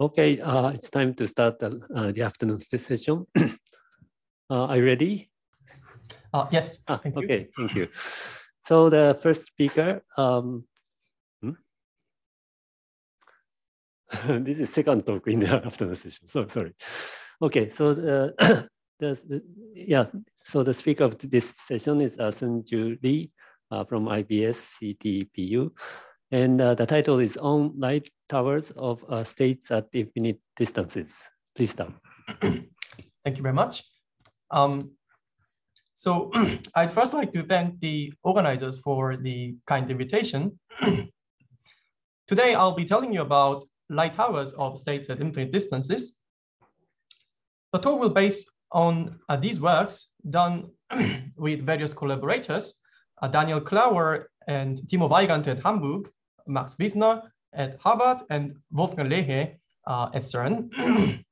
Okay, uh, it's time to start the, uh, the afternoon session. uh, are you ready? Uh, yes, Ah, thank you. okay, thank you. So the first speaker, um, hmm? this is second talk in the afternoon session. So sorry. Okay, so the, the, the- yeah, so the speaker of this session is uh, Seung Joo Lee uh, from IBS CTPU. And uh, the title is On Light Towers of uh, States at Infinite Distances. Please start. Thank you very much. Um, so I'd first like to thank the organizers for the kind invitation. Today, I'll be telling you about light towers of states at infinite distances. The talk will base on uh, these works done with various collaborators, uh, Daniel Kläwer and Timo Weigand at Hamburg, Max Wiesner at Harvard, and Wolfgang Lerche uh, at CERN.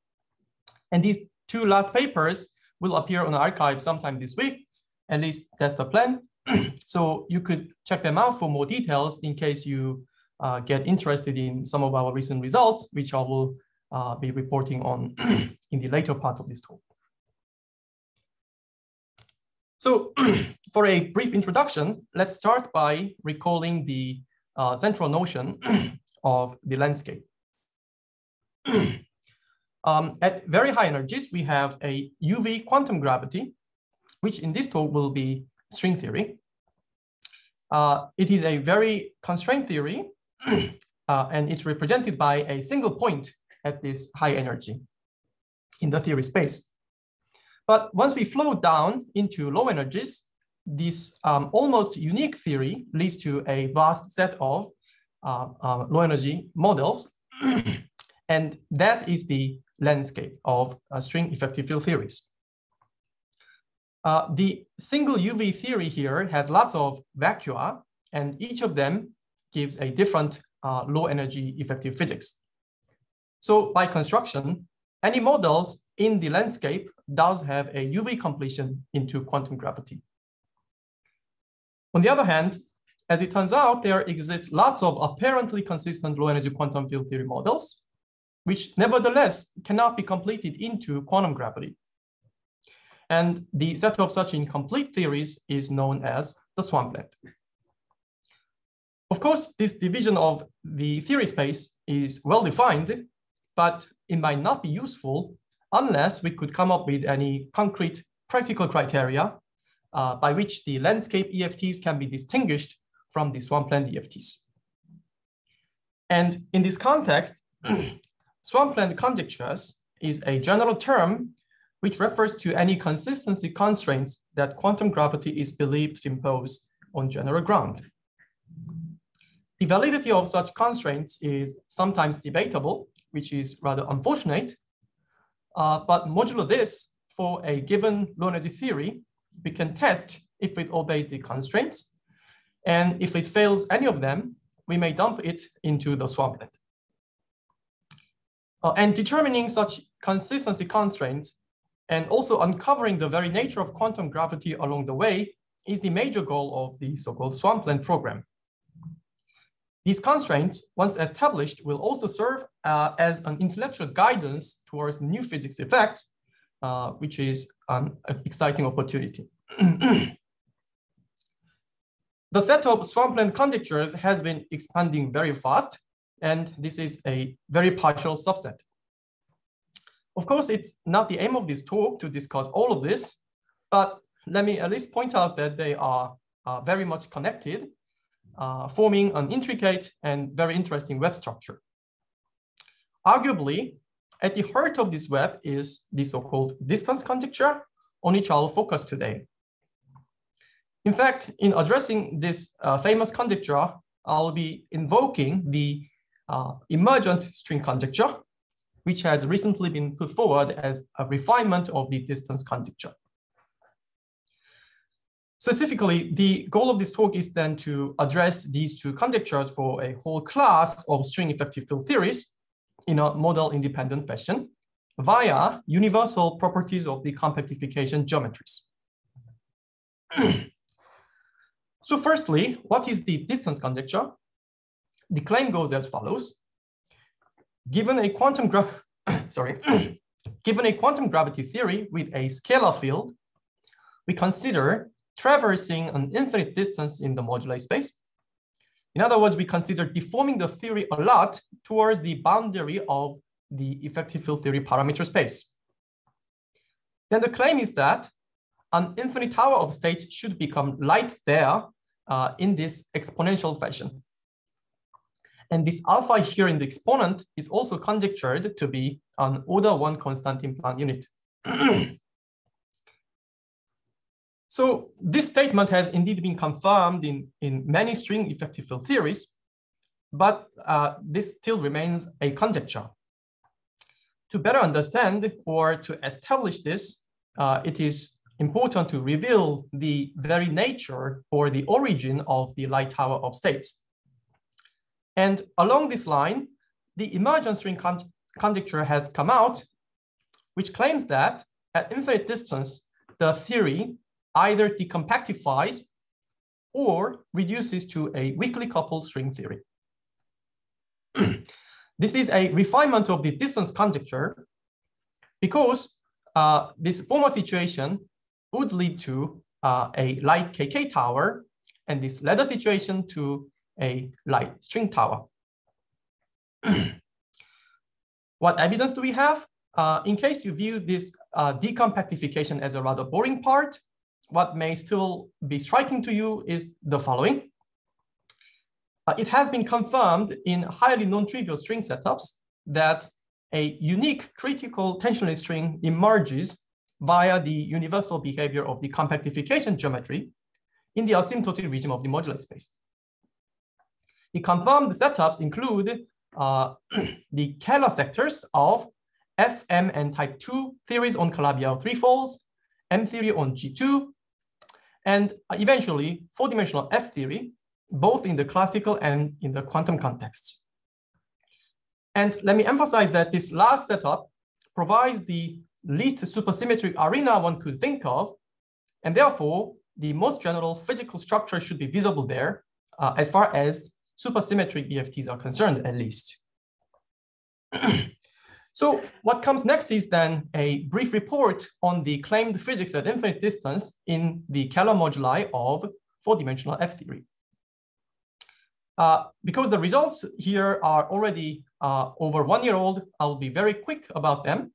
and these two last papers will appear on the arXiv sometime this week. At least that's the plan. so you could check them out for more details in case you uh, get interested in some of our recent results, which I will uh, be reporting on in the later part of this talk. So for a brief introduction, let's start by recalling the uh, central notion of the landscape. Um, at very high energies, we have a UV quantum gravity, which in this talk will be string theory. Uh, it is a very constrained theory, uh, and it's represented by a single point at this high energy in the theory space. But once we flow down into low energies, this um, almost unique theory leads to a vast set of uh, uh, low energy models. and that is the landscape of uh, string effective field theories. Uh, the single UV theory here has lots of vacua, and each of them gives a different uh, low energy effective physics. So by construction, any models in the landscape does have a UV completion into quantum gravity. On the other hand, as it turns out, there exist lots of apparently consistent low energy quantum field theory models, which nevertheless cannot be completed into quantum gravity. And the set of such incomplete theories is known as the swampland. Of course, this division of the theory space is well defined, but it might not be useful unless we could come up with any concrete practical criteria uh, by which the landscape EFTs can be distinguished from the swampland EFTs. And in this context, swampland conjectures is a general term which refers to any consistency constraints that quantum gravity is believed to impose on general ground. The validity of such constraints is sometimes debatable, which is rather unfortunate. Uh, but modulo this, for a given energy theory, we can test if it obeys the constraints. And if it fails any of them, we may dump it into the swampland. Uh, and determining such consistency constraints and also uncovering the very nature of quantum gravity along the way is the major goal of the so-called swampland program. These constraints, once established, will also serve uh, as an intellectual guidance towards new physics effects, uh, which is an exciting opportunity. the set of swampland conjectures has been expanding very fast, and this is a very partial subset. Of course, it's not the aim of this talk to discuss all of this, but let me at least point out that they are uh, very much connected, uh, forming an intricate and very interesting web structure. Arguably, at the heart of this web is the so-called distance conjecture, on which I'll focus today. In fact, in addressing this uh, famous conjecture, I'll be invoking the uh, emergent string conjecture, which has recently been put forward as a refinement of the distance conjecture. Specifically, the goal of this talk is then to address these two conjectures for a whole class of string effective field theories in a model independent fashion via universal properties of the compactification geometries. so firstly, what is the distance conjecture? The claim goes as follows. given a quantum sorry, given a quantum gravity theory with a scalar field, we consider traversing an infinite distance in the moduli space. In other words, we consider deforming the theory a lot towards the boundary of the effective field theory parameter space. Then the claim is that an infinite tower of states should become light there uh, in this exponential fashion. And this alpha here in the exponent is also conjectured to be an order one constant in Planck unit. so this statement has indeed been confirmed in, in many string effective field theories, but uh, this still remains a conjecture. To better understand or to establish this, uh, it is important to reveal the very nature or the origin of the light tower of states. And along this line, the emergent string con conjecture has come out, which claims that at infinite distance, the theory either decompactifies or reduces to a weakly coupled string theory. this is a refinement of the distance conjecture because uh, this former situation would lead to uh, a light KK tower and this latter situation to a light string tower. what evidence do we have? Uh, in case you view this uh, decompactification as a rather boring part, what may still be striking to you is the following. Uh, it has been confirmed in highly non-trivial string setups that a unique critical tensionless string emerges via the universal behavior of the compactification geometry in the asymptotic region of the moduli space. The confirmed setups include uh, the Kähler sectors of F, M, and type 2 theories on Calabi-Yau threefolds, M theory on G2, and eventually four-dimensional F theory, both in the classical and in the quantum context. And let me emphasize that this last setup provides the least supersymmetric arena one could think of, and therefore the most general physical structure should be visible there uh, as far as supersymmetric EFTs are concerned, at least. so what comes next is then a brief report on the claimed physics at infinite distance in the Kähler moduli of four-dimensional F theory. Uh, because the results here are already uh, over one year old, I'll be very quick about them,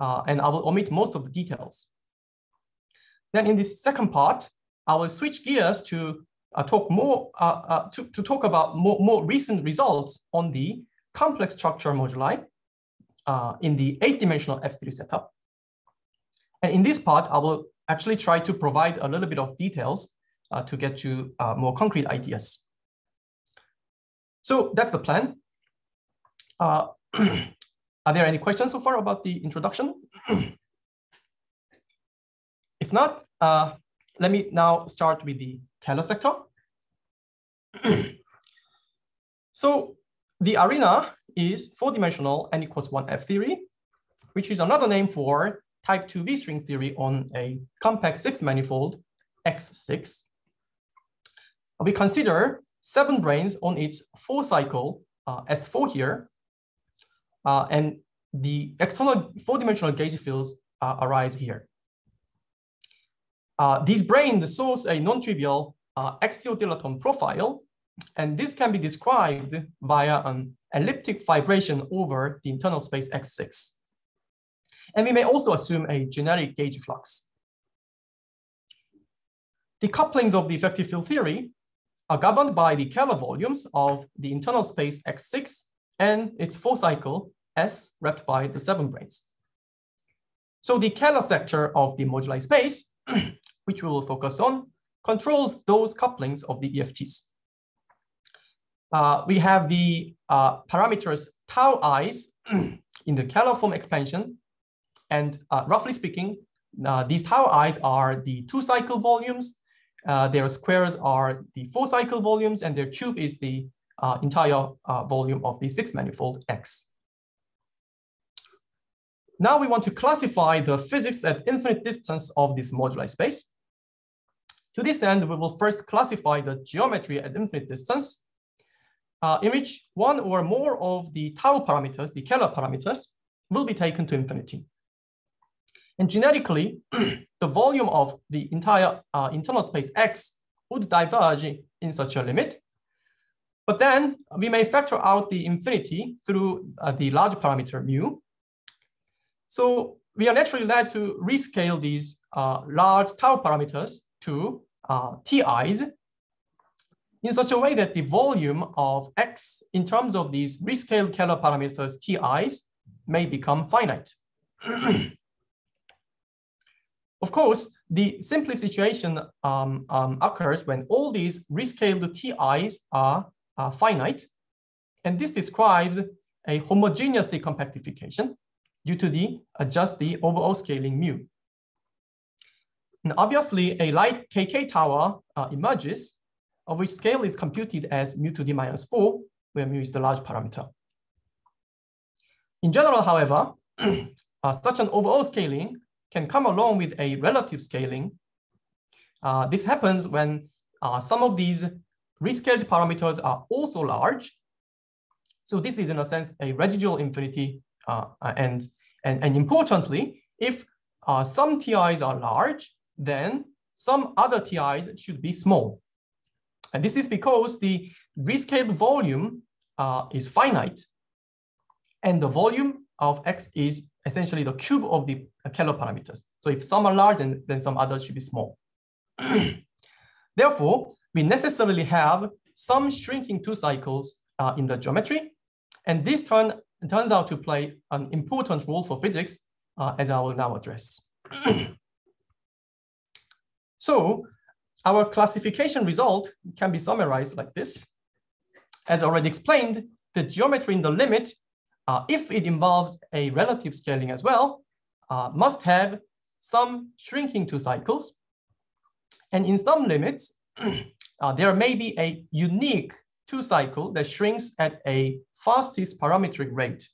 uh, and I will omit most of the details. Then in this second part, I will switch gears to uh, talk more uh, uh, to, to talk about more, more recent results on the complex structure moduli uh, in the eight-dimensional F-theory setup. And in this part, I will actually try to provide a little bit of details uh, to get you uh, more concrete ideas. So that's the plan. are there any questions so far about the introduction? if not, let me now start with the Kähler sector. so the arena is four-dimensional n equals one F theory, which is another name for type 2B string theory on a compact six manifold X6. We consider seven branes on its four cycle uh, S4 here, uh, and the external four-dimensional gauge fields uh, arise here. Uh, these branes source a non-trivial uh, axio-dilaton profile, and this can be described via an elliptic fibration over the internal space X6. And we may also assume a generic gauge flux. The couplings of the effective field theory are governed by the Kähler volumes of the internal space X6 and its four cycle S wrapped by the seven branes. So the Kähler sector of the moduli space which we will focus on, controls those couplings of the EFTs. Uh, we have the uh, parameters tau i's in the Kähler form expansion. And uh, roughly speaking, uh, these tau i's are the two cycle volumes. Uh, their squares are the four cycle volumes and their cube is the entire volume of the six manifold X. Now we want to classify the physics at infinite distance of this moduli space. To this end, we will first classify the geometry at infinite distance. Uh, in which one or more of the tau parameters, the Kähler parameters, will be taken to infinity. And generically, the volume of the entire uh, internal space X would diverge in such a limit. But then we may factor out the infinity through uh, the large parameter mu. So we are naturally led to rescale these uh, large tau parameters to uh, TIs in such a way that the volume of X in terms of these rescaled Kähler parameters TIs may become finite. of course, the simplest situation um, um, occurs when all these rescaled TIs are, are finite. And this describes a homogeneous decompactification due to the uh, just the overall scaling mu. And obviously, a light KK tower uh, emerges, of which scale is computed as mu to the minus 4, where mu is the large parameter. In general, however, uh, such an overall scaling can come along with a relative scaling. Uh, this happens when uh, some of these rescaled parameters are also large. So this is in a sense a residual infinity. Uh, and, and, and importantly, if uh, some TIs are large, then some other TIs should be small. And this is because the rescaled volume uh, is finite and the volume of X is essentially the cube of the Kähler parameters. So if some are large, then, then some others should be small. Therefore, we necessarily have some shrinking two cycles uh, in the geometry. And this turn, turns out to play an important role for physics, uh, as I will now address. so our classification result can be summarized like this. As already explained, the geometry in the limit uh, if it involves a relative scaling as well, uh, must have some shrinking two cycles. And in some limits, uh, there may be a unique two cycle that shrinks at a fastest parametric rate.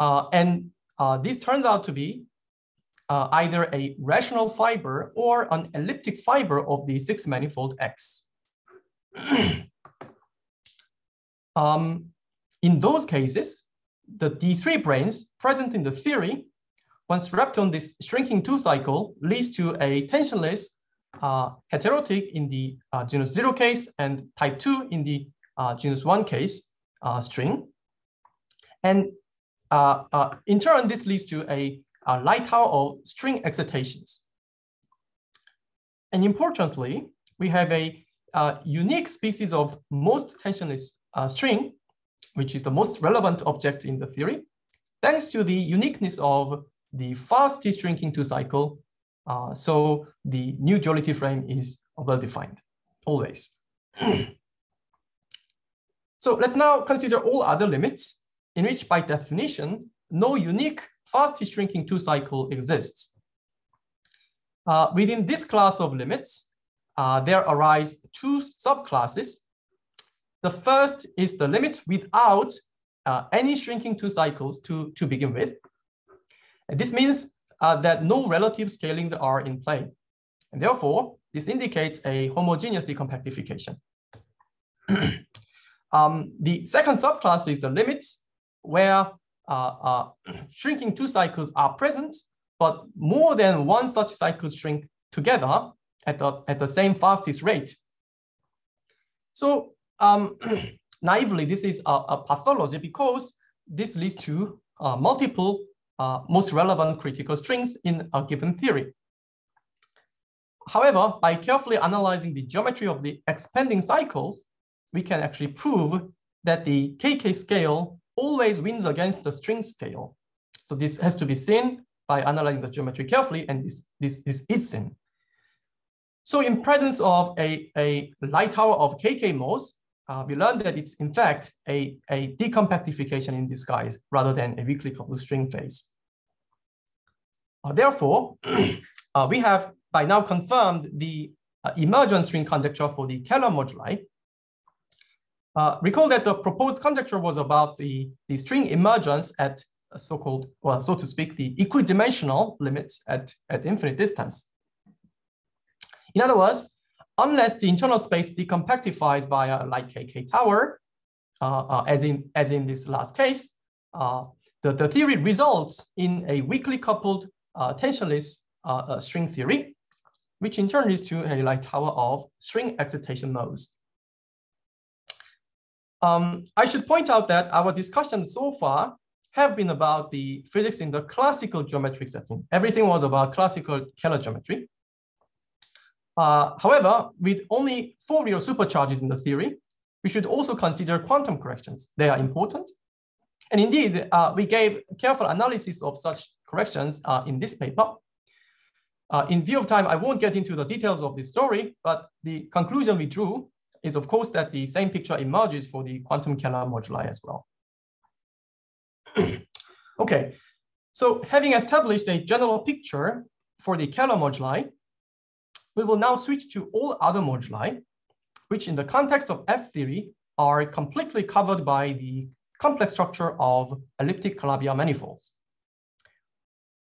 Uh, and uh, this turns out to be uh, either a rational fiber or an elliptic fiber of the six manifold X. um, in those cases, the D3 branes present in the theory, once wrapped on this shrinking two cycle, leads to a tensionless uh, heterotic in the uh, genus zero case and type two in the uh, genus one case uh, string. And uh, uh, in turn, this leads to a, Uh, light tower of string excitations. And importantly, we have a uh, unique species of most tensionless uh, string which is the most relevant object in the theory, thanks to the uniqueness of the fast shrinking two cycle. Uh, so the new duality frame is well-defined, always. so let's now consider all other limits in which by definition, no unique fast shrinking two cycle exists. Uh, within this class of limits, uh, there arise two subclasses the first is the limit without uh, any shrinking two cycles to, to begin with. And this means uh, that no relative scalings are in play. And therefore, this indicates a homogeneous decompactification. um, the second subclass is the limit where uh, uh, shrinking two cycles are present, but more than one such cycle shrink together at the, at the same fastest rate. So um, naively, this is a, a, pathology because this leads to uh, multiple uh, most relevant critical strings in a given theory. However, by carefully analyzing the geometry of the expanding cycles, we can actually prove that the KK scale always wins against the string scale. So this has to be seen by analyzing the geometry carefully, and this, this, this is seen. So in presence of a, a light tower of KK modes, uh, we learned that it's in fact a, a decompactification in disguise rather than a weakly coupled string phase. Uh, therefore, uh, we have by now confirmed the uh, emergent string conjecture for the Kähler moduli. Uh, recall that the proposed conjecture was about the, the string emergence at so-called, well, so to speak, the equidimensional limits at, at infinite distance. In other words, unless the internal space decompactifies via a light KK tower, uh, uh, as, in, as in this last case, uh, the, the theory results in a weakly coupled uh, tensionless uh, string theory, which in turn leads to a light tower of string excitation modes. Um, I should point out that our discussions so far have been about the physics in the classical geometric setting. Everything was about classical Kähler geometry. Uh, however, with only four real supercharges in the theory, we should also consider quantum corrections. They are important. And indeed, uh, we gave careful analysis of such corrections uh, in this paper. Uh, in view of time, I won't get into the details of this story, but the conclusion we drew is of course that the same picture emerges for the quantum Kähler moduli as well. okay, so having established a general picture for the Kähler moduli, we will now switch to all other moduli, which in the context of F-theory are completely covered by the complex structure of elliptic Calabi-Yau manifolds.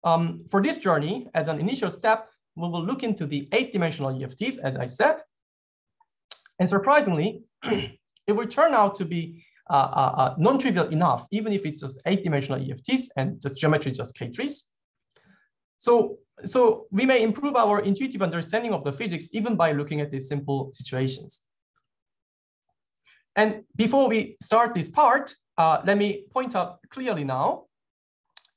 Um, for this journey, as an initial step, we will look into the eight-dimensional EFTs, as I said. And surprisingly, it will turn out to be uh, uh, uh, non-trivial enough, even if it's just eight-dimensional EFTs and just geometry just K3s. So, so we may improve our intuitive understanding of the physics even by looking at these simple situations. And before we start this part, uh, let me point out clearly now,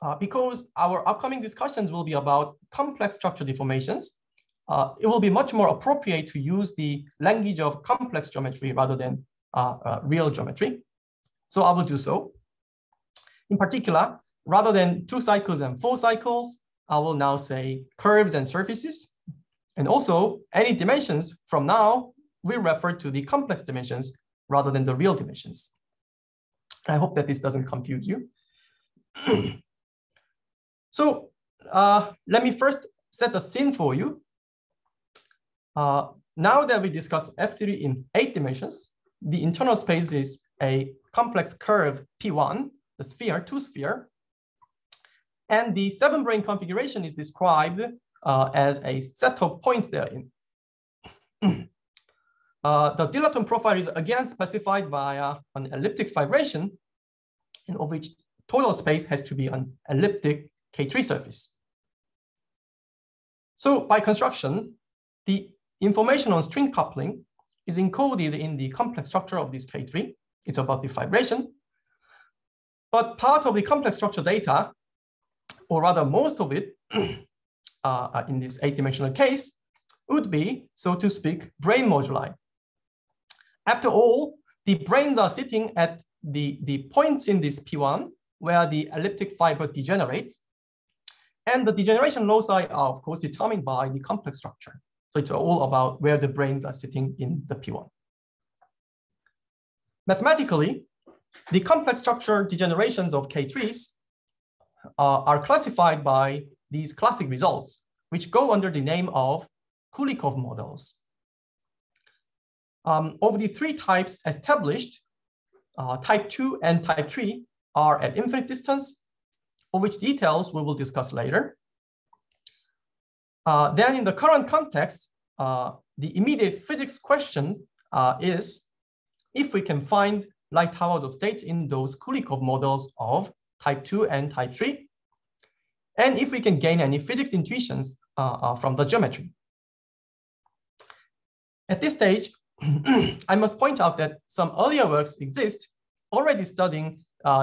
uh, because our upcoming discussions will be about complex structure deformations, uh, it will be much more appropriate to use the language of complex geometry rather than uh, uh, real geometry. So I will do so. In particular, rather than two cycles and four cycles, I will now say curves and surfaces. And also any dimensions from now we refer to the complex dimensions rather than the real dimensions. I hope that this doesn't confuse you. so uh, let me first set the scene for you. Uh, now that we discuss F-theory in eight dimensions, the internal space is a complex curve P1, the sphere, two sphere. And the seven brane configuration is described uh, as a set of points therein. uh, the dilaton profile is again specified via an elliptic fibration in of which total space has to be an elliptic K3 surface. So by construction, the information on string coupling is encoded in the complex structure of this K3. It's about the fibration. But part of the complex structure data, or rather most of it, uh, in this eight-dimensional case, would be, so to speak, brane moduli. After all, the branes are sitting at the, the points in this P1 where the elliptic fiber degenerates. And the degeneration loci are, of course, determined by the complex structure. So it's all about where the branes are sitting in the P1. Mathematically, the complex structure degenerations of K3s uh, are classified by these classic results, which go under the name of Kulikov models. Um, of the three types established, uh, type 2 and type 3 are at infinite distance, of which details we will discuss later. Uh, then in the current context, uh, the immediate physics question uh, is if we can find light towers of states in those Kulikov models of type 2 and type 3, and if we can gain any physics intuitions uh, uh, from the geometry. At this stage, I must point out that some earlier works exist already studying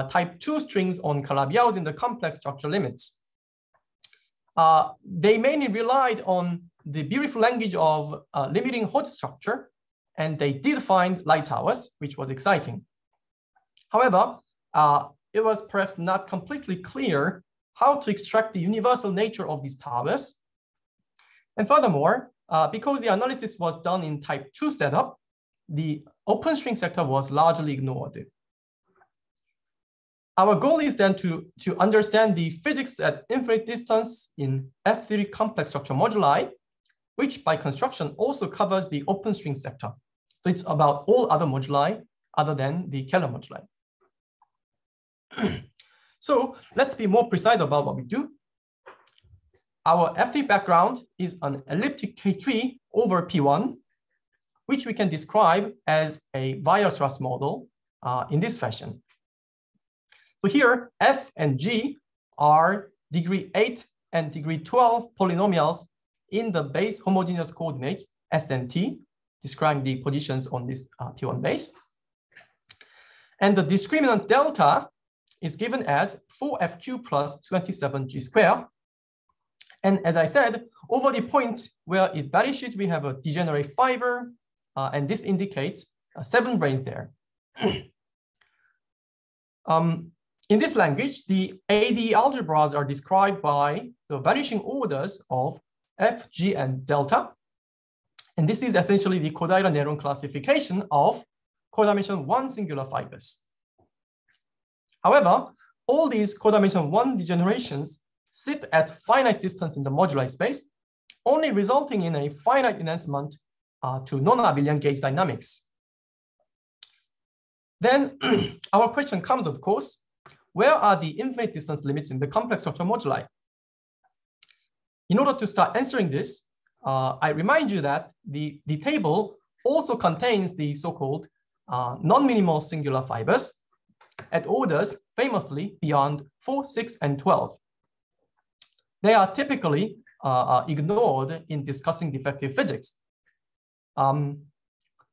type 2 strings on Calabi-Yaus in the complex structure limits. Uh, they mainly relied on the beautiful language of uh, limiting Hodge structure, and they did find light towers, which was exciting. However, uh, it was perhaps not completely clear how to extract the universal nature of these towers. And furthermore, uh, because the analysis was done in type 2 setup, the open string sector was largely ignored. Our goal is then to, to understand the physics at infinite distance in F-theory complex structure moduli, which by construction also covers the open string sector. So it's about all other moduli other than the Kähler moduli. so let's be more precise about what we do. Our F-theory background is an elliptic K3 over P1, which we can describe as a Weierstrass model uh, in this fashion. So here, f and g are degree 8 and degree 12 polynomials in the base homogeneous coordinates s and t, describing the positions on this uh, P1 base. And the discriminant delta is given as 4fq plus 27g squared. And as I said, over the point where it vanishes, we have a degenerate fiber, uh, and this indicates uh, seven branes there. um, in this language, the AD algebras are described by the vanishing orders of f, g, and delta. And this is essentially the Kodaira-Neron classification of codimension one singular fibers. However, all these codimension one degenerations sit at finite distance in the moduli space, only resulting in a finite enhancement uh, to non-abelian gauge dynamics. Then our question comes, of course, where are the infinite distance limits in the complex structure moduli? In order to start answering this, uh, I remind you that the, the table also contains the so-called uh, non-minimal singular fibers at orders famously beyond 4, 6, and 12. They are typically uh, uh, ignored in discussing defective physics. Um,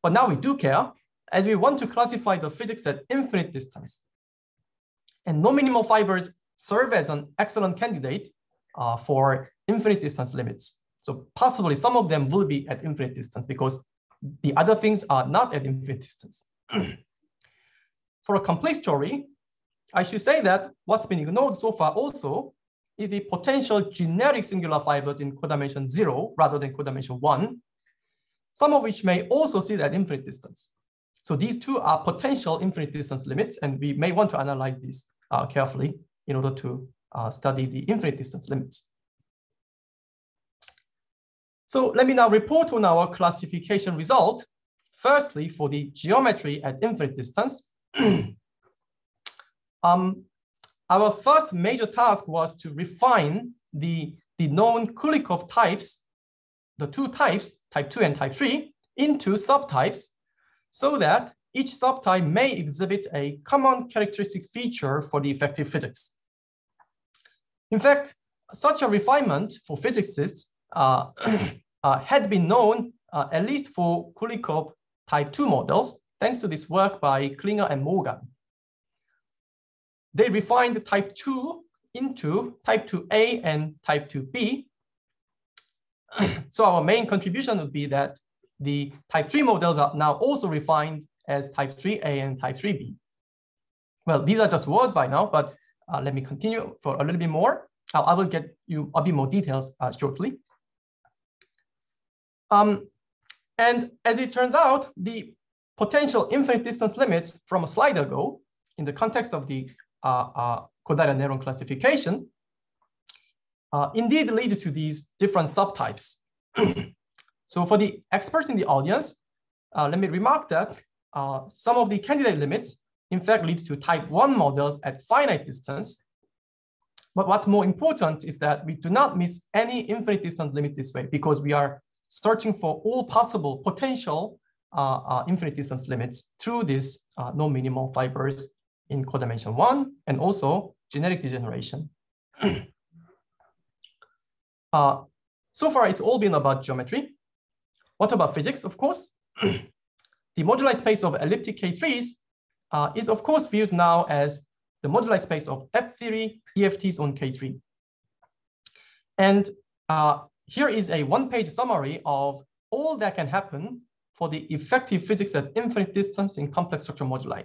but now we do care, as we want to classify the physics at infinite distance. And no minimal fibers serve as an excellent candidate uh, for infinite distance limits. So possibly some of them will be at infinite distance because the other things are not at infinite distance. For a complete story, I should say that what's been ignored so far also is the potential generic singular fibers in codimension zero rather than codimension one, some of which may also sit at infinite distance. So these two are potential infinite distance limits, and we may want to analyze these uh, carefully in order to uh, study the infinite distance limits. So let me now report on our classification result. Firstly, for the geometry at infinite distance, um, our first major task was to refine the, the known Kulikov types, the two types, type 2 and type 3, into subtypes so that each subtype may exhibit a common characteristic feature for the effective physics. In fact, such a refinement for physicists uh, uh, had been known uh, at least for Kulikov type 2 models, thanks to this work by Clingher and Morgan. They refined type 2 into type 2A and type 2B. so our main contribution would be that the type 3 models are now also refined as type 3A and type 3B. Well, these are just words by now, but uh, let me continue for a little bit more. I will get you a bit more details uh, shortly. Um, and as it turns out, the potential infinite distance limits from a slide ago in the context of the uh, uh, Kodaira-Neron classification uh, indeed lead to these different subtypes. so for the experts in the audience, let me remark that uh, some of the candidate limits in fact lead to type one models at finite distance. But what's more important is that we do not miss any infinite distance limit this way because we are searching for all possible potential uh, uh, infinite distance limits through these uh, non-minimal fibers in codimension one and also genetic degeneration. uh, so far, it's all been about geometry. What about physics, of course? the moduli space of elliptic K3s uh, is, of course, viewed now as the moduli space of F-theory EFTs on K3. And uh, here is a one-page summary of all that can happen for the effective physics at infinite distance in complex structure moduli.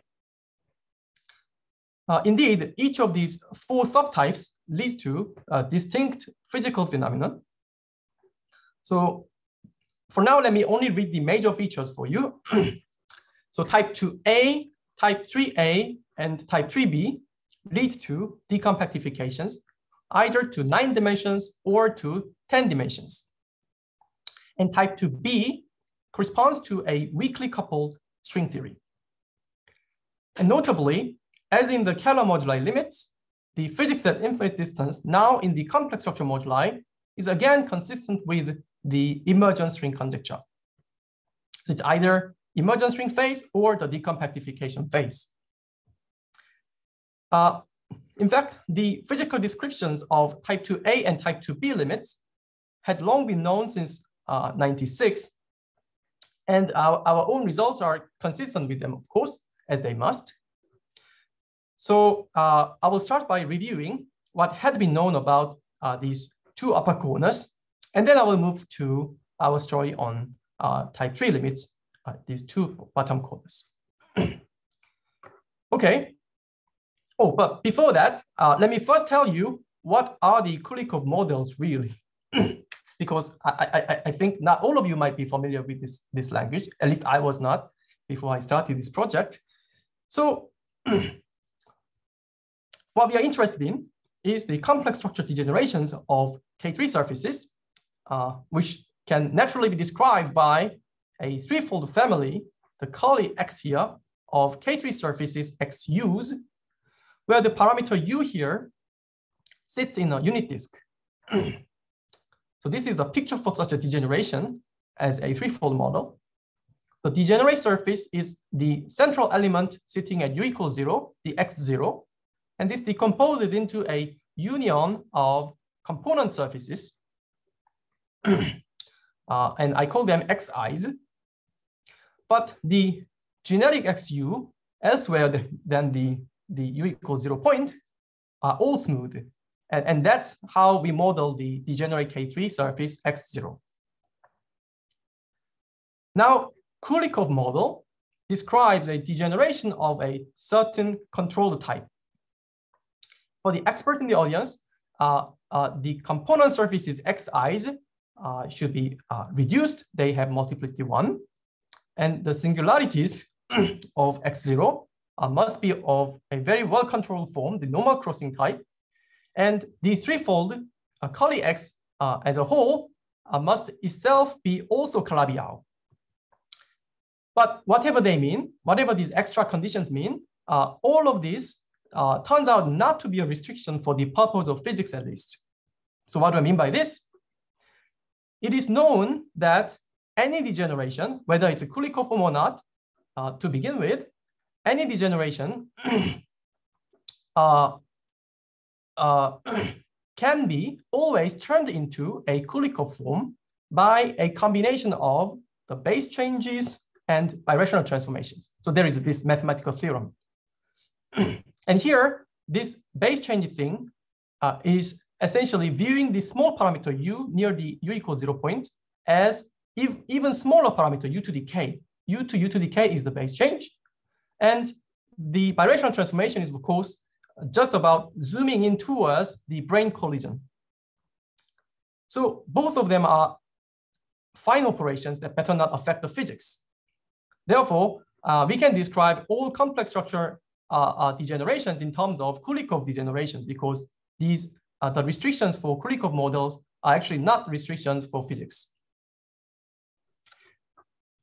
Uh, indeed, each of these four subtypes leads to a distinct physical phenomenon. So for now, let me only read the major features for you. so type 2A, type 3A, and type 3B lead to decompactifications, either to nine dimensions or to 10 dimensions. And type 2B corresponds to a weakly coupled string theory. And notably, as in the Kähler moduli limits, the physics at infinite distance now in the complex structure moduli is again consistent with the emergent string conjecture. So it's either emergent string phase or the decompactification phase. Uh, in fact, the physical descriptions of type 2a and type 2b limits had long been known since uh, 96. And our, our own results are consistent with them, of course, as they must. So uh, I will start by reviewing what had been known about uh, these two upper corners, and then I will move to our story on uh, type 3 limits, uh, these two bottom corners. okay. Oh, but before that, uh, let me first tell you what are the Kulikov models really? because I, I, I think not all of you might be familiar with this, this language, at least I was not before I started this project. So what we are interested in is the complex structure degenerations of K3 surfaces, uh, which can naturally be described by a threefold family, the Cayley X here, of K3 surfaces XUs, where the parameter U here sits in a unit disk. so this is the picture for such a degeneration as a threefold model. The degenerate surface is the central element sitting at U equals zero, the X0, and this decomposes into a union of component surfaces. uh, and I call them xi's. But the generic xu elsewhere than the, the u equals zero point are all smooth. And, and that's how we model the degenerate K3 surface x0. Now, Kulikov model describes a degeneration of a certain controlled type for the experts in the audience, uh, uh, the component surfaces xi's uh, should be uh, reduced. They have multiplicity one. And the singularities of x0 uh, must be of a very well-controlled form, the normal crossing type. And the threefold uh, Cayley X uh, as a whole must itself be also Calabi-Yau. But whatever they mean, whatever these extra conditions mean, all of these uh, turns out not to be a restriction for the purpose of physics at least. So what do I mean by this? It is known that any degeneration, whether it's a Kulikov form or not, uh, to begin with, any degeneration uh, uh, can be always turned into a Kulikov form by a combination of the base changes and birational transformations. So there is this mathematical theorem. And here, this base change thing uh, is essentially viewing the small parameter u near the u equals zero point as if even smaller parameter u to the k. u to u to the k is the base change. And the birational transformation is, of course, just about zooming in towards the brane collision. So both of them are fine operations that better not affect the physics. Therefore, uh, we can describe all complex structure uh, uh, degenerations in terms of Kulikov degeneration because these uh, the restrictions for Kulikov models are actually not restrictions for physics.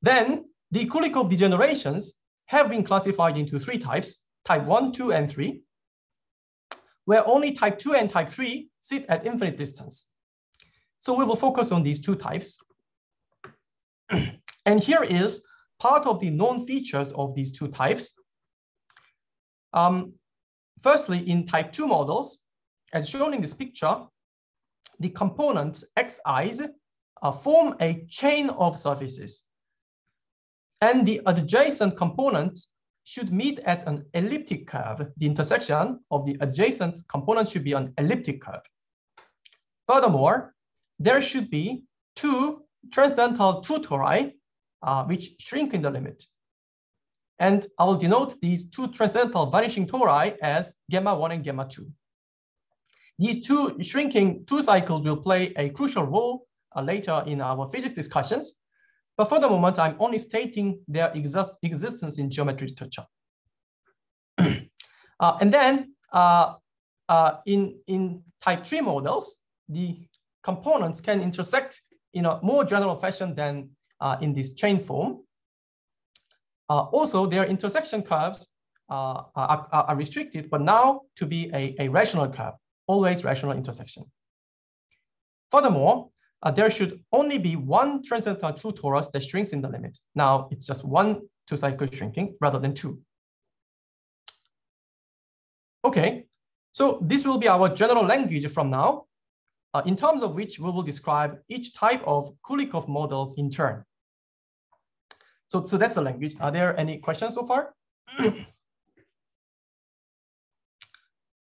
Then the Kulikov degenerations have been classified into three types, type 1, 2, and 3, where only type 2 and type 3 sit at infinite distance. So we will focus on these two types. and here is part of the known features of these two types um, firstly, in type 2 models, as shown in this picture, the components xi's uh, form a chain of surfaces. And the adjacent components should meet at an elliptic curve. The intersection of the adjacent components should be an elliptic curve. Furthermore, there should be two transcendental two tori, uh, which shrink in the limit. And I will denote these two transcendental vanishing tori as gamma 1 and gamma 2. These two shrinking two cycles will play a crucial role uh, later in our physics discussions. But for the moment, I'm only stating their exist existence in geometry literature. uh, and then uh, uh, in, in type 3 models, the components can intersect in a more general fashion than uh, in this chain form. Uh, also, their intersection curves are, are, restricted, but now to be a, a rational curve, always rational intersection. Furthermore, uh, there should only be one transcendental two torus that shrinks in the limit. Now it's just one two cycle shrinking rather than two. Okay, so this will be our general language from now, uh, in terms of which we will describe each type of Kulikov models in turn. So, so that's the language. Are there any questions so far?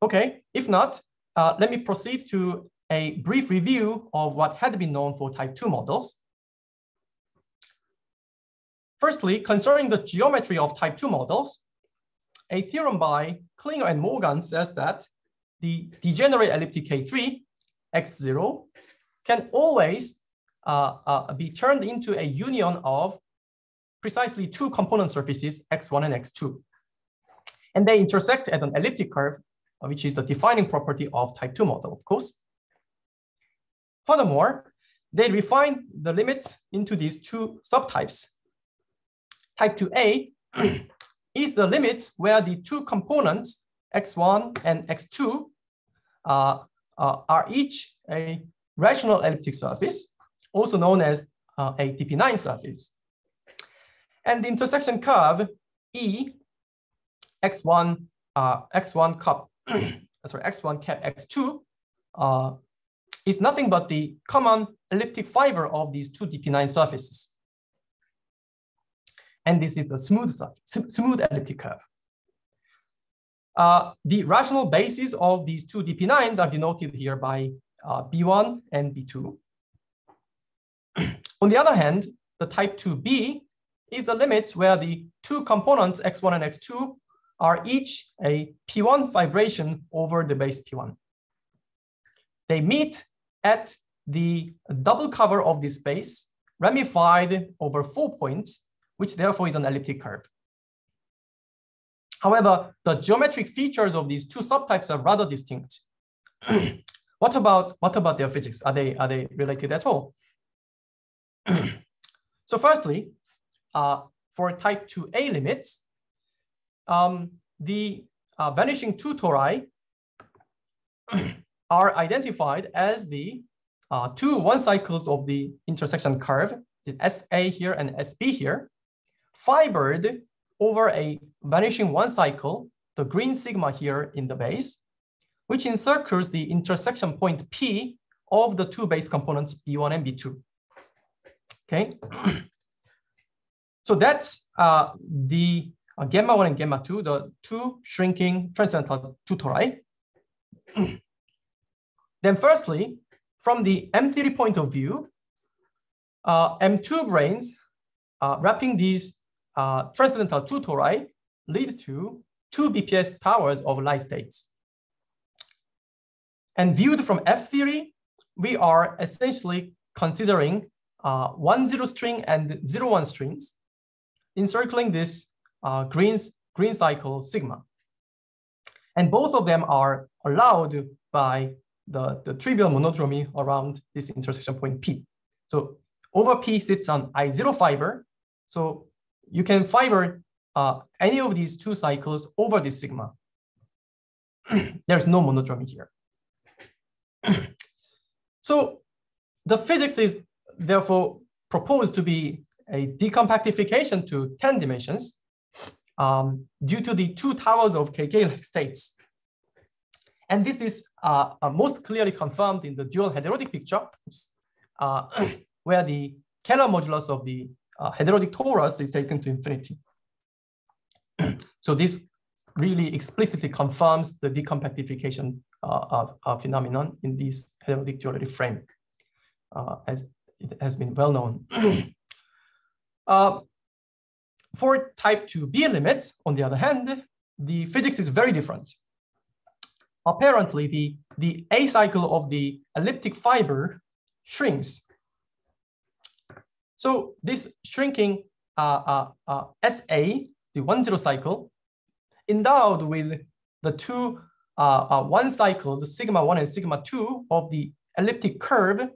okay, if not, uh, let me proceed to a brief review of what had been known for type 2 models. Firstly, concerning the geometry of type 2 models, a theorem by Clingher and Morgan says that the degenerate elliptic K3, X0, can always uh, uh, be turned into a union of precisely two component surfaces, X1 and X2. And they intersect at an elliptic curve, which is the defining property of type 2 model, of course. Furthermore, they refine the limits into these two subtypes. Type 2a is the limits where the two components, x1 and x2, uh, uh, are each a rational elliptic surface, also known as uh, a DP9 surface. And the intersection curve E, x1, uh, x1 cup, sorry, x1 cap x2 uh, is nothing but the common elliptic fiber of these two DP9 surfaces. And this is the smooth, smooth elliptic curve. Uh, the rational bases of these two DP9s are denoted here by uh, B1 and B2. On the other hand, the type 2b is the limits where the two components x1 and x2 are each a P1 fibration over the base P1. They meet at the double cover of this space ramified over four points, which therefore is an elliptic curve. However, the geometric features of these two subtypes are rather distinct. what about what about their physics? Are they are they related at all? so firstly, uh, for type 2a limits, um, the uh, vanishing two tori are identified as the uh, two one cycles of the intersection curve, the SA here and SB here, fibered over a vanishing one cycle, the green sigma here in the base, which encircles the intersection point P of the two base components B1 and B2. Okay. so that's uh, the uh, gamma 1 and gamma 2, the two shrinking transcendental two tori. then firstly, from the M theory point of view, uh, M2 branes uh, wrapping these uh, transcendental two tori lead to two BPS towers of light states. And viewed from F theory, we are essentially considering uh, one zero string and zero one strings encircling this uh, green's, green cycle sigma. And both of them are allowed by the, the trivial monodromy around this intersection point P. So over P sits on I0 fiber. So you can fiber uh, any of these two cycles over this sigma. There's no monodromy here. so the physics is therefore proposed to be a decompactification to 10 dimensions um, due to the two towers of KK states. And this is uh, uh, most clearly confirmed in the dual heterotic picture, uh, where the Kähler modulus of the uh, heterotic torus is taken to infinity. so this really explicitly confirms the decompactification uh, phenomenon in this heterotic duality frame, uh, as it has been well known. for type 2b limits, on the other hand, the physics is very different apparently the, the A cycle of the elliptic fiber shrinks. So this shrinking uh, uh, uh, SA, the one zero cycle, endowed with the two uh, uh, one cycle, the sigma one and sigma two of the elliptic curve,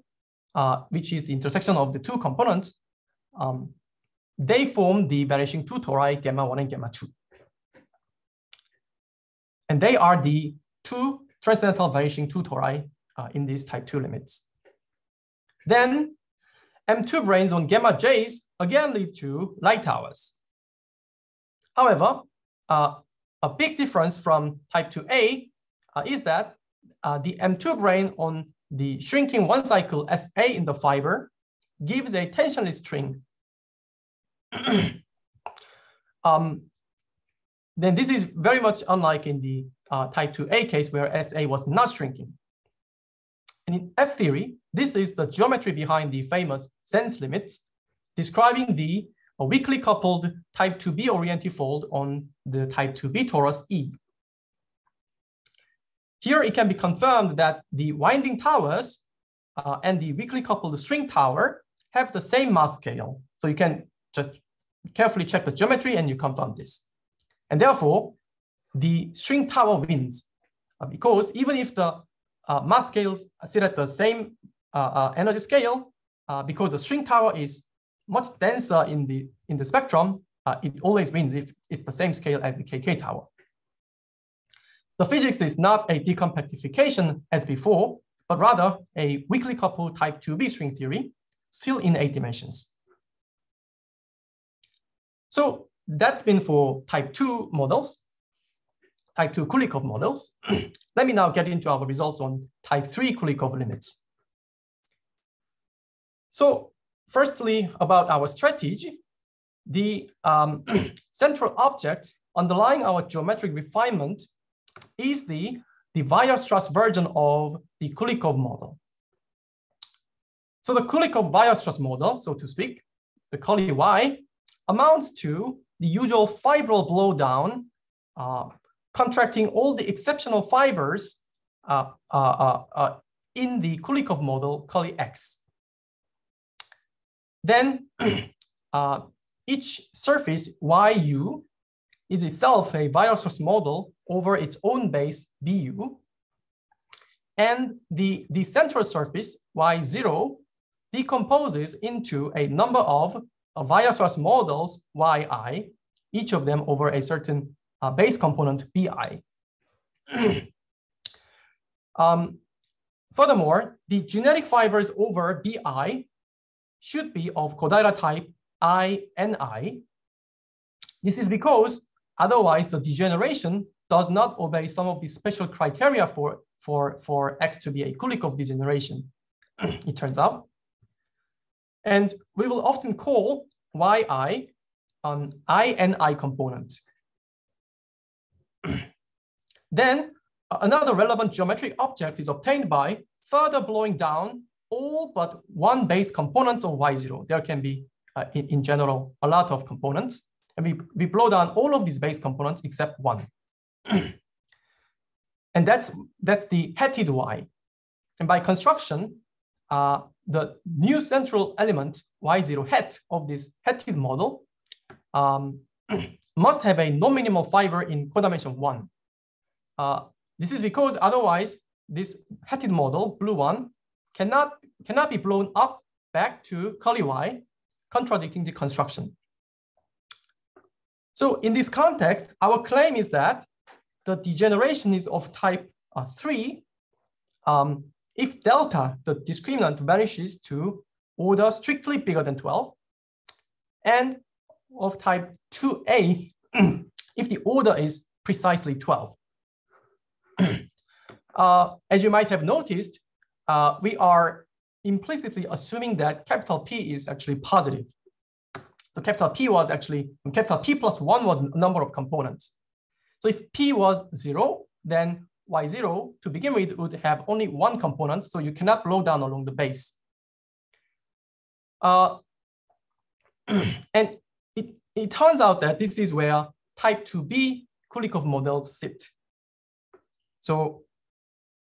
uh, which is the intersection of the two components, um, they form the vanishing two tori gamma one and gamma two. And they are the two transcendental vanishing two tori uh, in these type 2 limits. Then M2 branes on gamma J's again lead to light towers. However, uh, a big difference from type 2A uh, is that uh, the M2 brane on the shrinking one cycle SA in the fiber gives a tensionless string. um, then this is very much unlike in the uh, type 2A case where SA was not shrinking. And in F theory, this is the geometry behind the famous Sen's limits, describing the weakly coupled type 2B orientifold on the type 2B torus E. Here it can be confirmed that the winding towers uh, and the weakly coupled string tower have the same mass scale. So you can just carefully check the geometry and you confirm this. And therefore, the string tower wins uh, because even if the uh, mass scales sit at the same uh, uh, energy scale, uh, because the string tower is much denser in the, in the spectrum, it always wins if it's the same scale as the KK tower. The physics is not a decompactification as before, but rather a weakly coupled type 2B string theory, still in eight dimensions. So that's been for type 2 models, type 2 Kulikov models. Let me now get into our results on type 3 Kulikov limits. So firstly, about our strategy, the um, central object underlying our geometric refinement is the, the Weierstrass version of the Kulikov model. So the Kulikov-Weierstrass model, so to speak, the Kuli Y, amounts to the usual fibral blowdown, uh, contracting all the exceptional fibers uh, uh, uh, uh in the Kulikov model, Kuli X. Then uh, each surface YU is itself a Weierstrass model over its own base BU. And the, the central surface Y0 decomposes into a number of uh, Weierstrass models Yi, each of them over a certain uh, base component Bi. um, furthermore, the generic fibers over Bi should be of Kodaira type I and I. This is because otherwise the degeneration does not obey some of the special criteria for, for, for X to be a Kulikov degeneration, it turns out. And we will often call Yi an I and I component. then another relevant geometric object is obtained by further blowing down all but one base components of Y0. There can be, uh, in, in general, a lot of components. And we, we blow down all of these base components except one. and that's, that's the heted Y. And by construction, uh, the new central element Y0 hat of this heted model um, must have a non-minimal fiber in codimension one. Uh, this is because otherwise this heted model, blue one, cannot, cannot be blown up back to Kuli Y, contradicting the construction. So in this context, our claim is that the degeneration is of type uh, three um, if delta, the discriminant vanishes to order strictly bigger than 12, and of type 2a, if the order is precisely 12. uh, as you might have noticed, uh, we are implicitly assuming that capital P is actually positive. So capital P was actually, capital P plus one was a number of components. So if P was zero, then Y0 to begin with would have only one component, so you cannot blow down along the base. Uh, and it, it turns out that this is where type 2B Kulikov models sit. So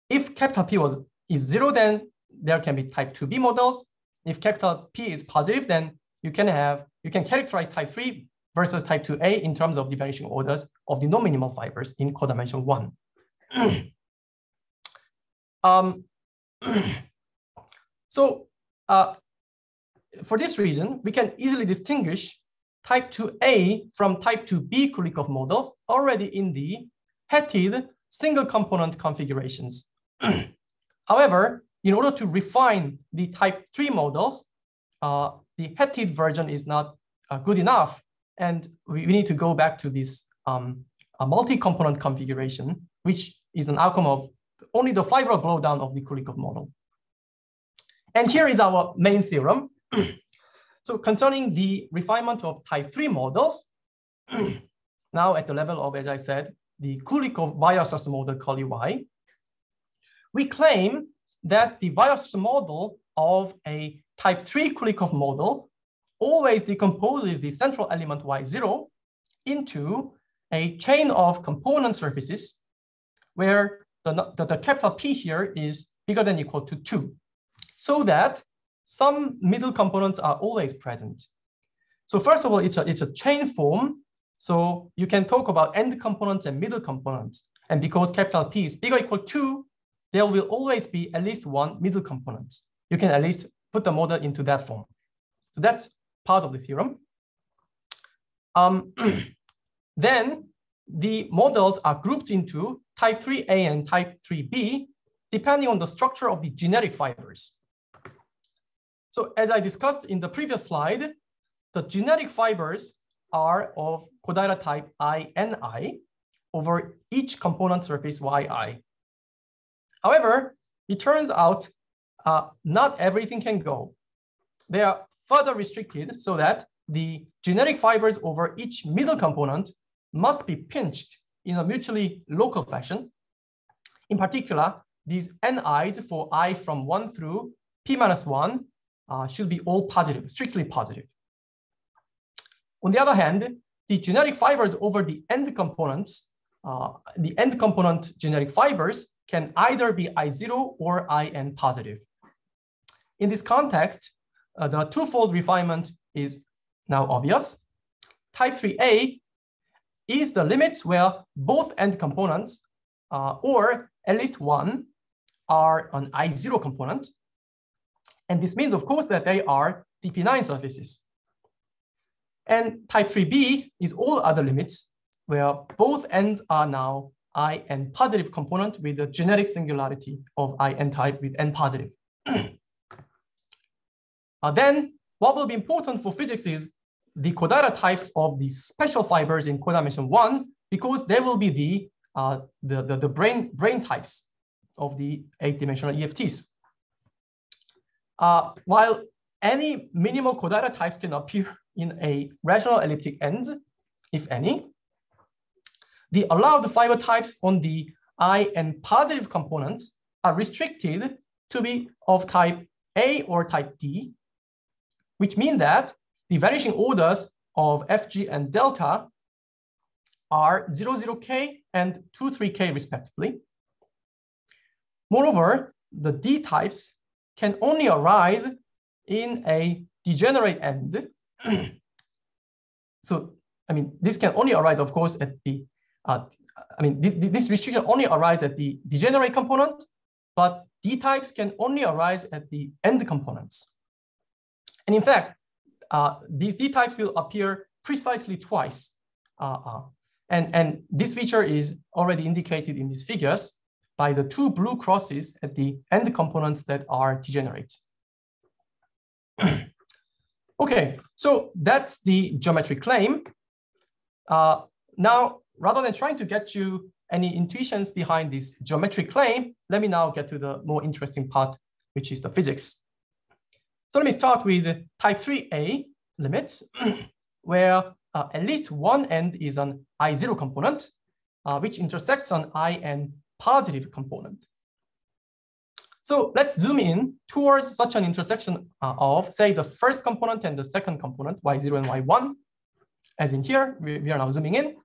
if capital P was is zero, then there can be type 2B models. If capital P is positive, then you can have, you can characterize type 3 versus type 2A in terms of the vanishing orders of the non-minimal fibers in codimension 1. Um, so uh, for this reason, we can easily distinguish type 2A from type 2B Kulikov models already in the heted single component configurations. However, in order to refine the type 3 models, uh, the heted version is not uh, good enough. And we, we, need to go back to this um, multi-component configuration, which is an outcome of only the fiber blowdown of the Kulikov model. And here is our main theorem. so concerning the refinement of type 3 models, now at the level of, as I said, the Kulikov Weierstrass model CoLY, we claim that the Weierstrass model of a type 3 Kulikov model always decomposes the central element Y0 into a chain of component surfaces where the, the, the capital P here is bigger than equal to 2 so that some middle components are always present. So first of all, it's a, it's a chain form. So you can talk about end components and middle components. And because capital P is bigger equal to, there will always be at least one middle component. You can at least put the model into that form. So that's part of the theorem. Um, then the models are grouped into type 3A and type 3B, depending on the structure of the generic fibers. So as I discussed in the previous slide, the generic fibers are of Kodaira type INI over each component surface YI. However, it turns out uh, not everything can go. They are further restricted so that the generic fibers over each middle component must be pinched in a mutually local fashion. In particular, these NIs for i from 1 through p minus 1 uh, should be all positive, strictly positive. On the other hand, the generic fibers over the end components, uh, the end component generic fibers can either be I0 or IN positive. In this context, uh, the twofold refinement is now obvious. Type 3A is the limits where both end components, uh, or at least one, are an I0 component, and this means, of course, that they are DP9 surfaces. And type 3b is all other limits where both ends are now I n positive component with the generic singularity of I n type with n positive. uh, then what will be important for physics is the Kodaira types of the special fibers in codimension one, because they will be the, uh, the, the, the brane, brane types of the eight dimensional EFTs. Uh, while any minimal Kodaira types can appear in a rational elliptic end, if any, the allowed fiber types on the I and positive components are restricted to be of type A or type D, which mean that the vanishing orders of Fg and delta are 00k and 23k respectively. Moreover, the D types can only arise in a degenerate end. so, I mean, this can only arise, of course, at the, uh, I mean, this, this restriction only arises at the degenerate component, but D types can only arise at the end components. And in fact, uh, these D types will appear precisely twice. Uh, uh, and, and this feature is already indicated in these figures by the two blue crosses at the end components that are degenerate. okay, so that's the geometric claim. Uh, now, rather than trying to get you any intuitions behind this geometric claim, let me now get to the more interesting part, which is the physics. So let me start with type 3a limits, where uh, at least one end is an I0 component, uh, which intersects an IN positive component. So let's zoom in towards such an intersection uh, of, say, the first component and the second component, y0 and y1. As in here, we, we are now zooming in.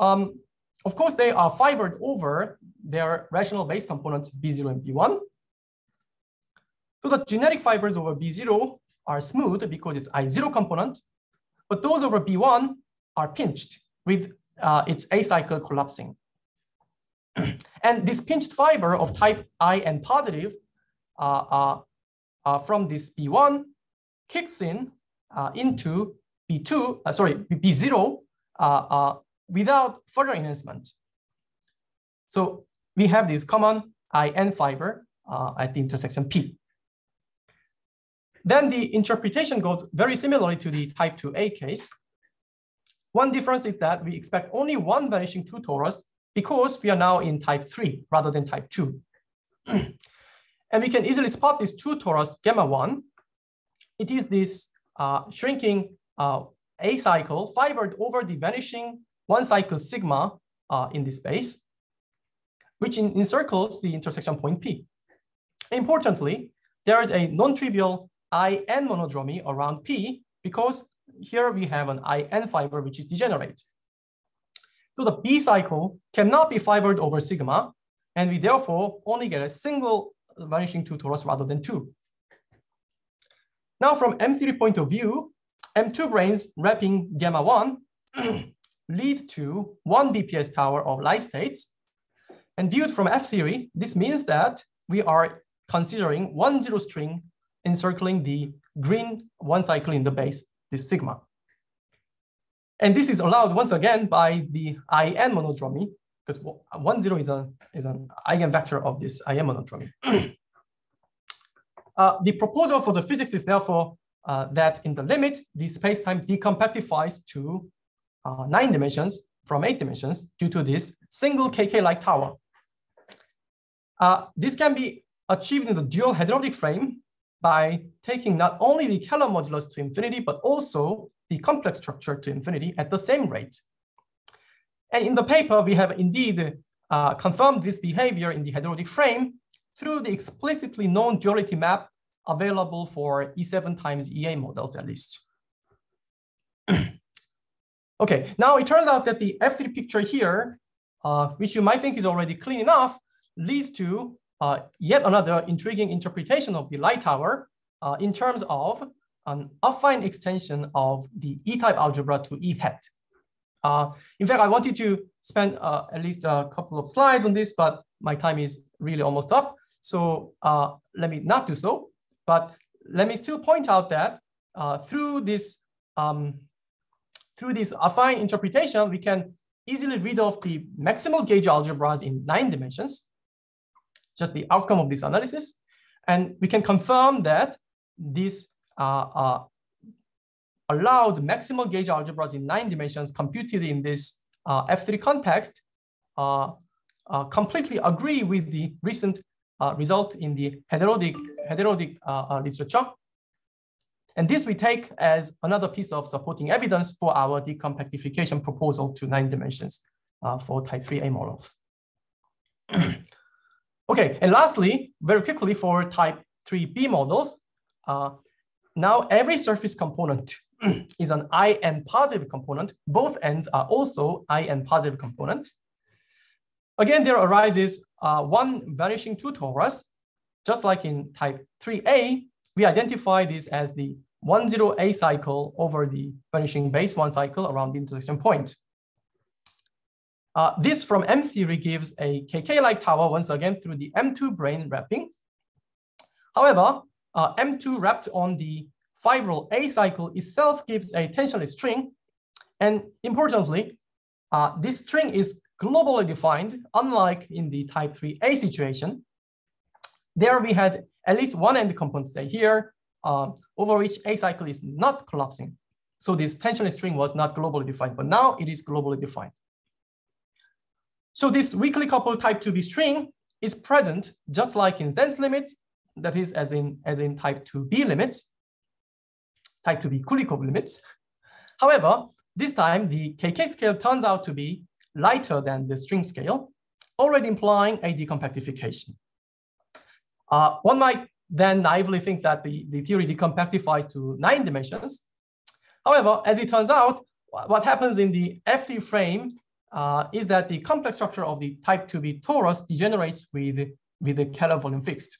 Um, of course, they are fibered over their rational base components B0 and B1. So the generic fibers over B0 are smooth because it's I0 component, but those over B1 are pinched with uh, its A cycle collapsing. and this pinched fiber of type I and positive uh, uh, uh, from this B1 kicks in uh, into B2, uh, sorry, B0 uh, without further enhancement. So we have this common IN fiber at the intersection P. Then the interpretation goes very similarly to the type 2A case. One difference is that we expect only one vanishing two torus because we are now in type three rather than type two. and we can easily spot this two torus gamma one. It is this uh, shrinking uh, A cycle fibered over the vanishing one cycle sigma uh, in this space, which encircles the intersection point P. Importantly, there is a non-trivial IN monodromy around P because here we have an IN fiber which is degenerate. So the B cycle cannot be fibered over sigma, and we therefore only get a single vanishing two torus rather than two. Now from M theory point of view, M2 branes wrapping gamma 1 lead to one BPS tower of light states. And viewed from F theory, this means that we are considering one zero string encircling the green one cycle in the base, this sigma. And this is allowed once again by the IN monodromy, because one zero is, a, is an eigenvector of this IN monodromy. uh, the proposal for the physics is therefore uh, that in the limit, the space-time decompactifies to uh, nine dimensions from eight dimensions due to this single KK-like tower. Uh, this can be achieved in the dual heterotic frame by taking not only the Kähler modulus to infinity, but also the complex structure to infinity at the same rate. And in the paper, we have indeed uh, confirmed this behavior in the heterotic frame through the explicitly known duality map available for E7 times E8 models at least. okay, now it turns out that the F theory picture here, uh, which you might think is already clean enough, leads to uh, yet another intriguing interpretation of the light tower uh, in terms of an affine extension of the E-type algebra to E hat. Uh, in fact, I wanted to spend uh, at least a couple of slides on this, but my time is really almost up. So uh, let me not do so. But let me still point out that through this um, through this affine interpretation, we can easily read off the maximal gauge algebras in nine dimensions just the outcome of this analysis. And we can confirm that these uh, uh, allowed maximal gauge algebras in nine dimensions computed in this uh, F theory context uh, uh, completely agree with the recent uh, result in the heterotic literature. And this we take as another piece of supporting evidence for our decompactification proposal to nine dimensions for type 3A models. Okay, and lastly, very quickly for type 3B models, uh, now every surface component is an IN positive component. Both ends are also IN positive components. Again, there arises uh, one vanishing two torus, just like in type 3A, we identify this as the 10A cycle over the vanishing base one cycle around the intersection point. Uh, this from M theory gives a KK-like tower once again through the M2 brane wrapping. However, uh, M2 wrapped on the fibral A cycle itself gives a tensionless string. And importantly, uh, this string is globally defined, unlike in the type 3A situation. There we had at least one end component, say here, uh, over which A cycle is not collapsing. So this tensionless string was not globally defined, but now it is globally defined. So this weakly coupled type 2b string is present just like in Sen's limit, that is as in, as in type 2b limits, type 2b Kulikov limits. However, this time the KK scale turns out to be lighter than the string scale, already implying a decompactification. Uh, one might then naively think that the, the theory decompactifies to nine dimensions. However, as it turns out, what happens in the F theory frame uh, is that the complex structure of the type 2b torus degenerates with, with the Kähler volume fixed.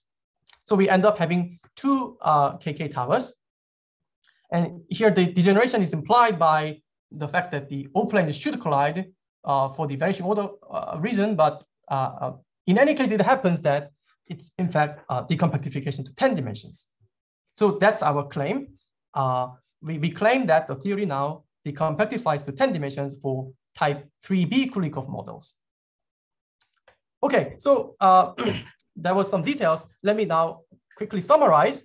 So we end up having two uh, KK towers. And here the degeneration is implied by the fact that the O planes should collide uh, for the vanishing order uh, reason, but uh, uh, in any case, it happens that it's in fact decompactification to 10 dimensions. So that's our claim. we, we claim that the theory now decompactifies to 10 dimensions for type 3B Kulikov models. Okay, so uh, there was some details. Let me now quickly summarize.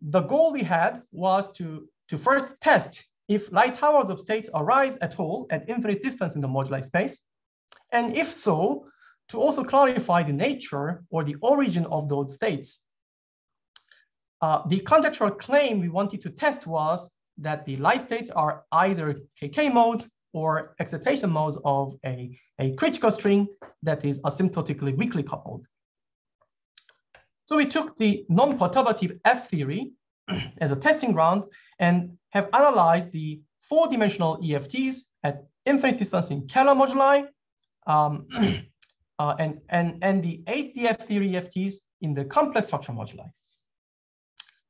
The goal we had was to, to first test if light towers of states arise at all at infinite distance in the moduli space. And if so, to also clarify the nature or the origin of those states. Uh, the conjectural claim we wanted to test was that the light states are either KK mode or excitation modes of a, a critical string that is asymptotically weakly coupled. So we took the non-perturbative F theory as a testing ground and have analyzed the four-dimensional EFTs at infinite distance in Kähler moduli um, uh, and, and, and the 8DF theory EFTs in the complex structure moduli.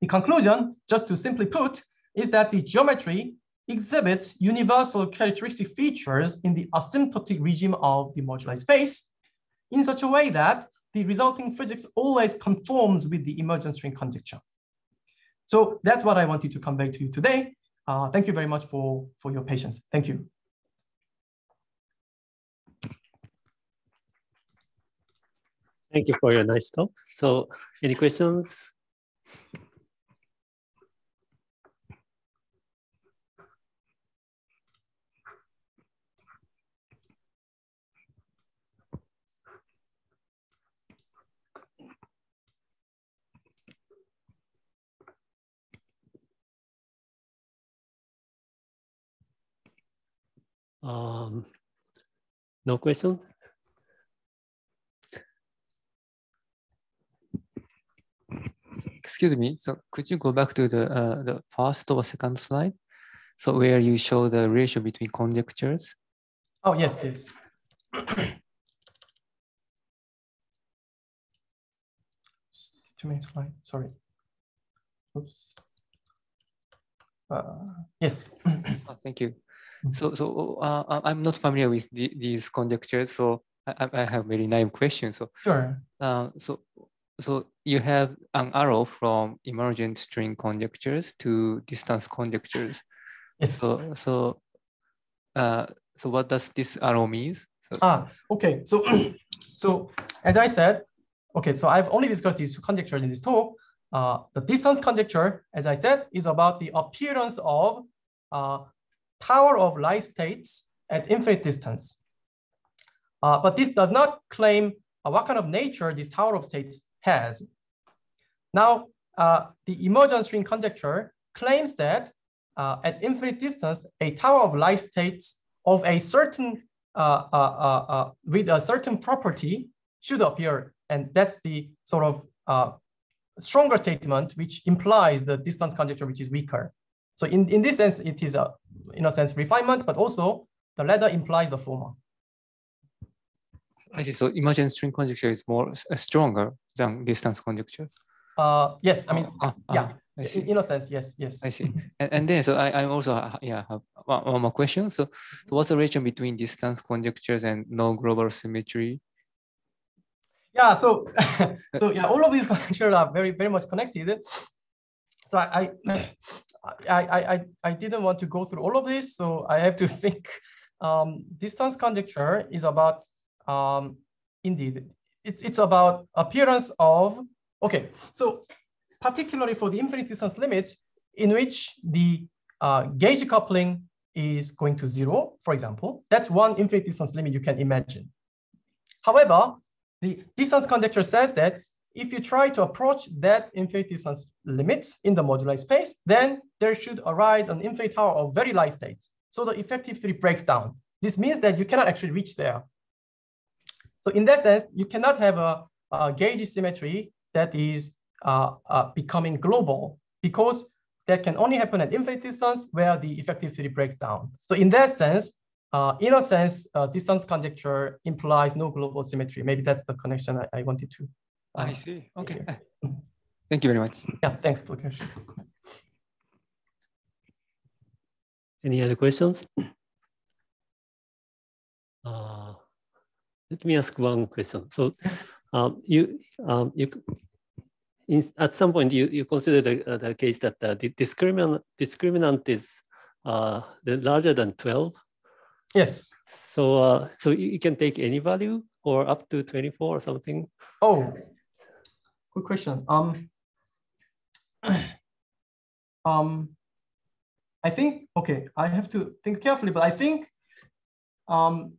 The conclusion, just to simply put, is that the geometry exhibits universal characteristic features in the asymptotic regime of the moduli space in such a way that the resulting physics always conforms with the emergent string conjecture. So that's what I wanted to convey to you today. Uh, thank you very much for, for your patience. Thank you. Thank you for your nice talk. So any questions? Um, no question? Excuse me. So could you go back to the uh, the first or second slide? So where you show the ratio between conjectures? Oh, yes, yes. Too many slides, sorry. Oops. Uh, yes. oh, thank you. So, so uh, I'm not familiar with the, these conjectures, so I, I have very naive question. So, sure. Uh, so, so you have an arrow from emergent string conjectures to distance conjectures. Yes. So, so, uh, so what does this arrow means? So, ah, okay. So, so as I said, okay. So I've only discussed these two conjectures in this talk. Uh, the distance conjecture, as I said, is about the appearance of uh, tower of light states at infinite distance. Uh, but this does not claim uh, what kind of nature this tower of states has. Now, uh, the emergent string conjecture claims that uh, at infinite distance, a tower of light states of a certain, uh, uh, with a certain property should appear. And that's the sort of stronger statement, which implies the distance conjecture, which is weaker. So in, in this sense, it is a, in a sense, refinement, but also the latter implies the former. I see. So emergent string conjecture is more uh, stronger than distance conjecture. Uh, yes, I mean, oh, uh, yeah, in, in, a sense, yes, yes. I see. and, and then, so I, I'm also, uh, yeah, have one, one more question. So, so what's the relation between distance conjectures and no global symmetry? Yeah, so, so yeah, all of these conjectures are very, very much connected. So I, I, I, I I didn't want to go through all of this, so I have to think. Um, distance conjecture is about, um, indeed, it's, it's about appearance of, okay, so particularly for the infinite distance limit in which the uh, gauge coupling is going to zero, for example, that's one infinite distance limit you can imagine. However, the distance conjecture says that if you try to approach that infinite distance limits in the moduli space, then there should arise an infinite tower of very light states. So the effective theory breaks down. This means that you cannot actually reach there. So in that sense, you cannot have a, a gauge symmetry that is uh, uh, becoming global because that can only happen at infinite distance where the effective theory breaks down. So in that sense, uh, in a sense, uh, distance conjecture implies no global symmetry. Maybe that's the connection I, I wanted to I see. Okay. Thank you very much. Yeah, thanks for the question. Any other questions? Uh, let me ask one question. So, um, you um, you in, at some point you you consider the, uh, the case that uh, the discriminant discriminant is uh, the larger than twelve. Yes. So uh, so you, you can take any value or up to twenty four or something. Oh, good question. Um, um, I think, okay, I have to think carefully, but I think um,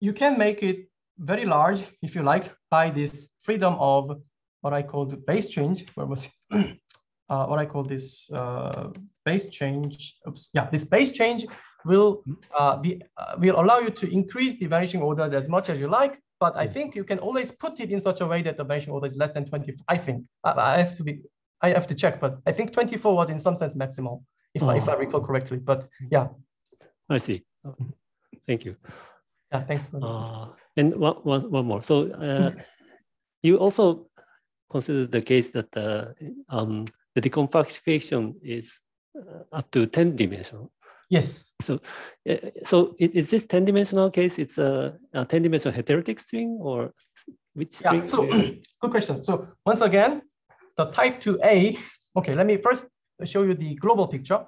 you can make it very large, if you like, by this freedom of what I call the base change. Where was it? uh, what I call this uh, base change. Oops, yeah, this base change will uh, be uh, will allow you to increase the vanishing orders as much as you like. But I think you can always put it in such a way that the vanishing order is less than 24. I think I, I have to be I have to check, but I think 24 was in some sense maximal, if, oh. I, if I recall correctly. But yeah. I see. Thank you. Yeah, thanks. For uh, and one, one, one more. So uh, you also consider the case that uh, um, the decompactification is uh, up to 10 dimensional. Yes. So, uh, so is this 10 dimensional case? It's a, a 10 dimensional heterotic string or which string? Yeah, so good question. So once again, the type 2A, okay, let me first show you the global picture.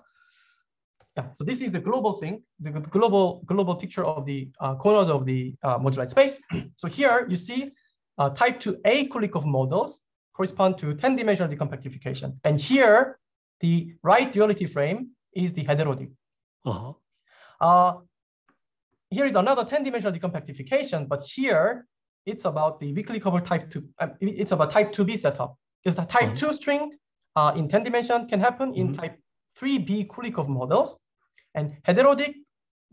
Yeah, so this is the global thing, the global global picture of the uh, corners of the uh, moduli space. so here you see uh, type 2A Kulikov models correspond to 10-dimensional decompactification. And here, the right duality frame is the heterotic. -huh. Uh, here is another 10-dimensional decompactification, but here it's about the weakly coupled type 2, uh, it's about type 2B setup. Because the type -huh. 2 string uh, in 10 dimension can happen in mm -hmm. type 3B Kulikov models. And heterotic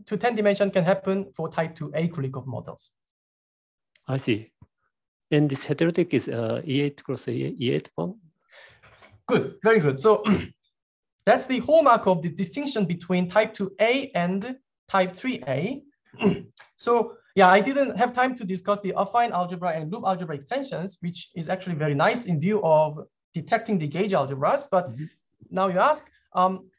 to 10 dimension can happen for type 2A Kulikov models. I see. And this heterotic is uh, E8 cross E8 one? Good, very good. So that's the hallmark of the distinction between type 2A and type 3A. so yeah, I didn't have time to discuss the affine algebra and loop algebra extensions, which is actually very nice in view of detecting the gauge algebras. But mm -hmm. now you ask, um,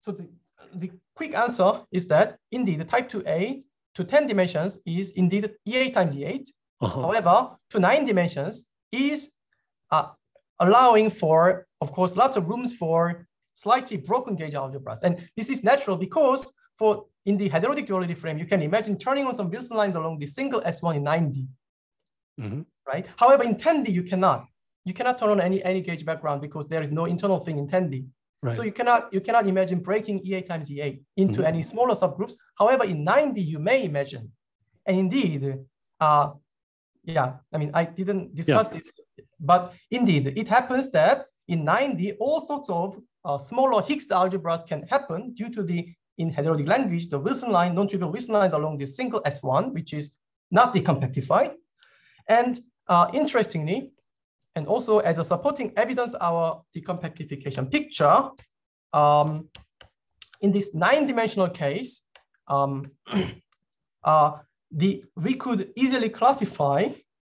so the, the quick answer is that indeed the type 2A to 10 dimensions is indeed E8 times E8. Uh -huh. However, to nine dimensions is uh, allowing for, of course, lots of rooms for slightly broken gauge algebras. And this is natural because for in the heterotic duality frame, you can imagine turning on some Wilson lines along the single S1 in 9D, mm -hmm. right? However, in 10D, you cannot. You cannot turn on any, any gauge background because there is no internal thing in 10D. Right. So you cannot you cannot imagine breaking E8 times E8 into mm-hmm. any smaller subgroups. However, in 9D you may imagine, and indeed, uh, yeah, I mean I didn't discuss yeah. this, but indeed it happens that in 9D all sorts of uh, smaller Higgs algebras can happen due to the in heterotic language the Wilson line non-trivial Wilson lines along the single S1, which is not decompactified, and uh, interestingly, and also as a supporting evidence, our decompactification picture, um, in this nine dimensional case, um, uh, the, we could easily classify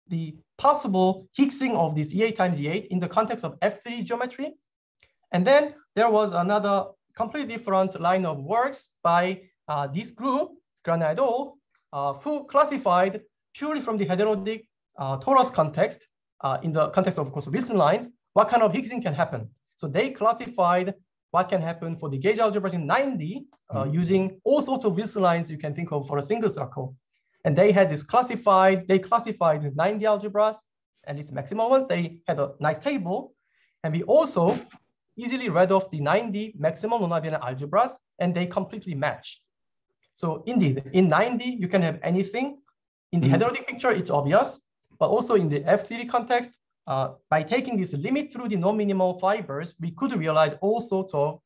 the possible Higgsing of this E8 times E8 in the context of F theory geometry. And then there was another completely different line of works by uh, this group, Grana et al., uh, who classified purely from the heterotic uh, torus context uh, in the context of, of course, Wilson lines, what kind of Higgsing can happen. So they classified what can happen for the gauge algebra in 9D uh, mm-hmm. using all sorts of Wilson lines you can think of for a single circle. And they had this classified, they classified 9D algebras and these maximal ones, they had a nice table. And we also easily read off the 9D maximal non-abelian algebras and they completely match. So indeed, in 9D, you can have anything. In the mm -hmm. picture, it's obvious. But also in the F theory context, uh, by taking this limit through the non-minimal fibers, we could realize all sorts of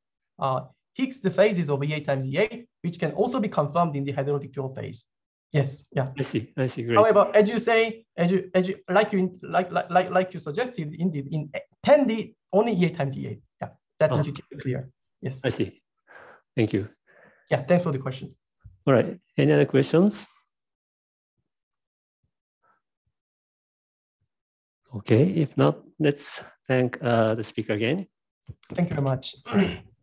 uh, Higgs phases of E8 times E8, which can also be confirmed in the heterotic dual phase. Yes, yeah. I see, I see, great. However, as you say, as you, as you like you like like like you suggested, indeed, in 10D only E8 times E8. Yeah, that's oh. intuitively clear. Yes. I see. Thank you. Yeah, thanks for the question. All right. Any other questions? Okay, if not, let's thank uh, the speaker again. Thank you very much.